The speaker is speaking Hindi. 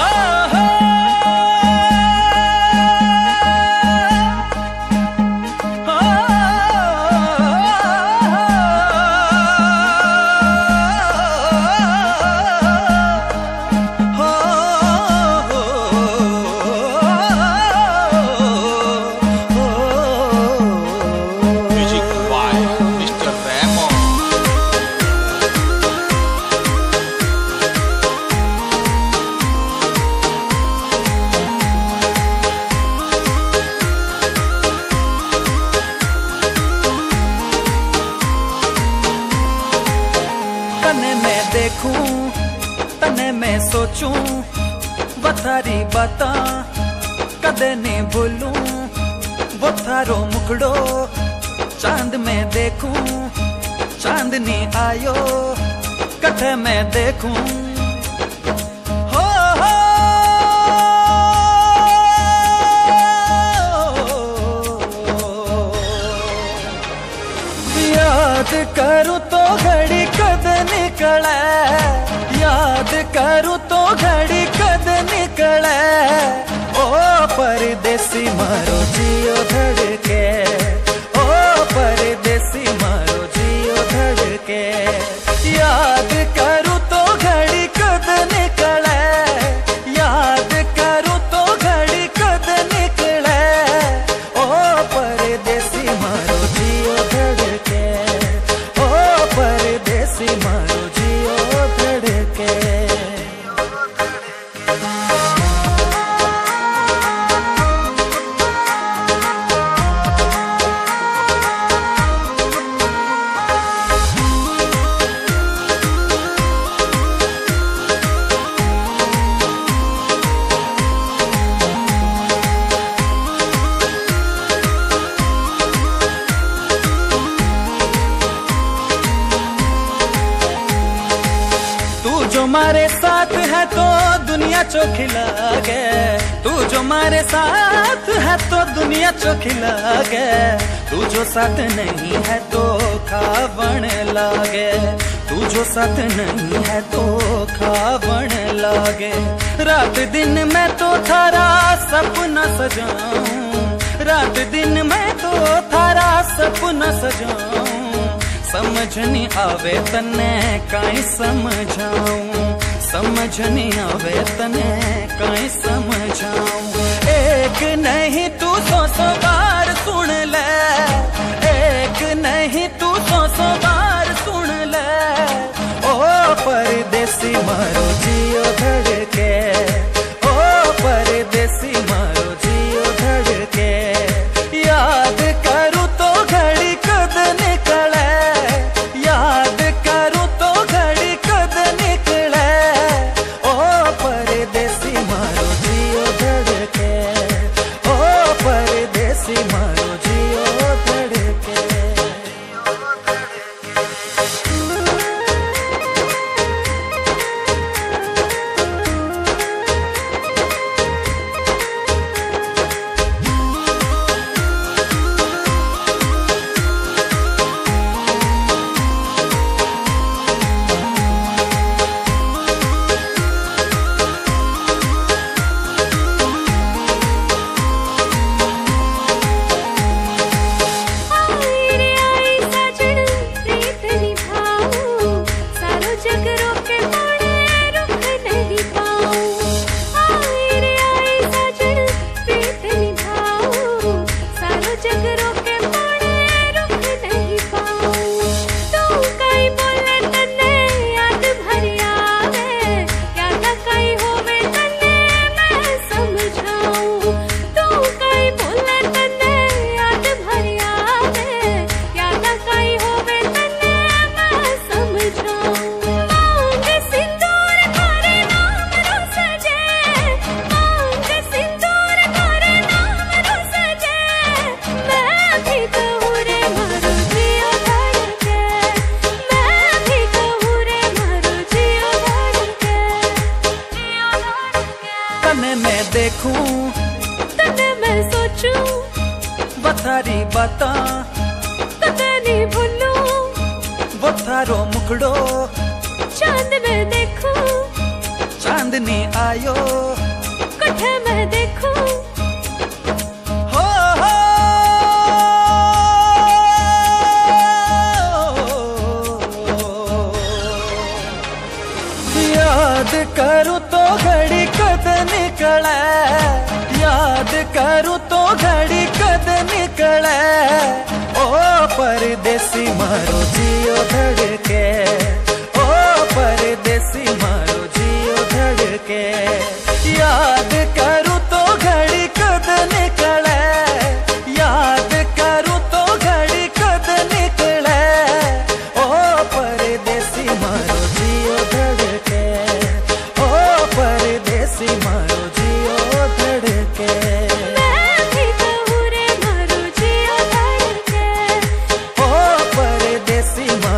देखूँ तने मैं सोचूं बथारी बाता कदे नहीं भूलूं। वो थारो मुखड़ो चाँद में देखूँ चांदनी आयो कथे मैं देखूँ। याद करूँ तो घड़ी कद निकले। याद करूँ तो घड़ी कद निकले। ओ परदेसी मारो जियो धड़के। मारे साथ है तो दुनिया चौखी लागे। तू जो मारे साथ है तो दुनिया चौखी लागे। तू जो साथ नहीं है तो खावण लागे। तू जो साथ नहीं है तो खावण लागे। रात दिन मैं तो थारा सपना सजाऊं। रात दिन मैं तो थारा सपना सजाऊं। समझ नहीं आवे तने समझाऊं। समझ नहीं आवे तने काई समझाऊं। एक नहीं तू सौ सौ बार सुन ले। एक नहीं तू सौ सौ बार सुन ले। ओ परदेसी मारो जियो धड़के रखूँ तने मैं सोचूं, बथारी बाता, तने नहीं भूलूं वो थारो मुखड़ो चाँद में देखूँ, चांदनी आयो, कठे मैं देखूँ। करू तो घड़ी कद निकले। ओ परदेसी मारो, जियो धड़के। ओ परदेसी मारो, जियो धड़के। see